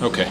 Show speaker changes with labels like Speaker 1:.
Speaker 1: Okay.